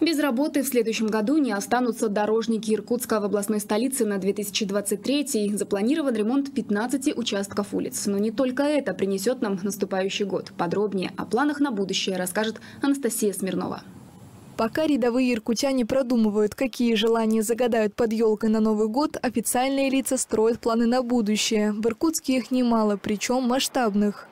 Без работы в следующем году не останутся дорожники Иркутска в областной столице на 2023 Запланирован ремонт 15 участков улиц. Но не только это принесет нам наступающий год. Подробнее о планах на будущее расскажет Анастасия Смирнова. Пока рядовые иркутяне продумывают, какие желания загадают под елкой на Новый год, официальные лица строят планы на будущее. В Иркутске их немало, причем масштабных.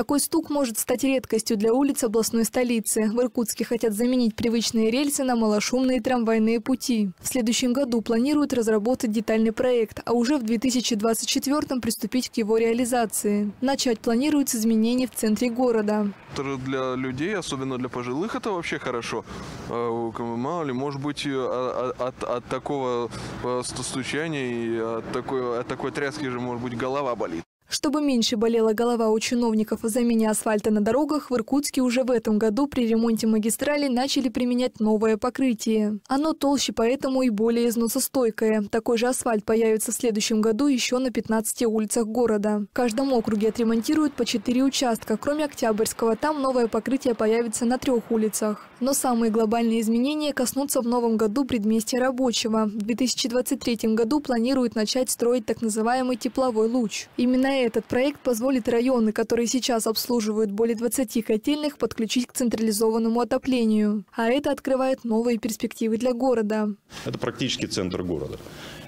Такой стук может стать редкостью для улиц областной столицы. В Иркутске хотят заменить привычные рельсы на малошумные трамвайные пути. В следующем году планируют разработать детальный проект, а уже в 2024 приступить к его реализации. Начать планируют с изменений в центре города. Для людей, особенно для пожилых, это вообще хорошо. А, мало ли, может быть, от, от, от такого э, стучания и от такой, от такой тряски же, может быть, голова болит. Чтобы меньше болела голова у чиновников о замене асфальта на дорогах, в Иркутске уже в этом году при ремонте магистрали начали применять новое покрытие. Оно толще, поэтому и более износостойкое. Такой же асфальт появится в следующем году еще на 15 улицах города. В каждом округе отремонтируют по 4 участка. Кроме Октябрьского, там новое покрытие появится на трех улицах. Но самые глобальные изменения коснутся в новом году предместья рабочего. В 2023 году планируют начать строить так называемый тепловой луч. Именно этот проект позволит районы, которые сейчас обслуживают более 20 котельных, подключить к централизованному отоплению. А это открывает новые перспективы для города. Это практически центр города.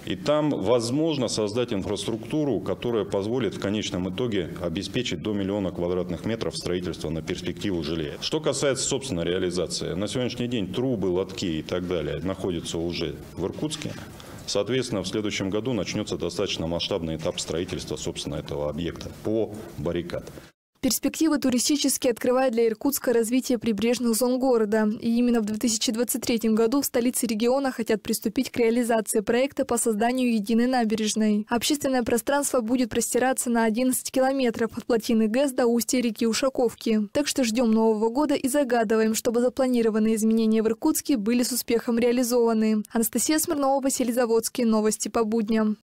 И там возможно создать инфраструктуру, которая позволит в конечном итоге обеспечить до миллиона квадратных метров строительства на перспективу жилья. Что касается, собственно, реализации. На сегодняшний день трубы, лотки и так далее находятся уже в Иркутске. Соответственно, в следующем году начнется достаточно масштабный этап строительства, собственно, этого объекта по баррикад. Перспективы туристически открывают для Иркутска развитие прибрежных зон города. И именно в 2023 году в столице региона хотят приступить к реализации проекта по созданию единой набережной. Общественное пространство будет простираться на 11 километров от плотины ГЭС до устья реки Ушаковки. Так что ждем Нового года и загадываем, чтобы запланированные изменения в Иркутске были с успехом реализованы. Анастасия Смирнова, Василий Заводский. Новости по будням.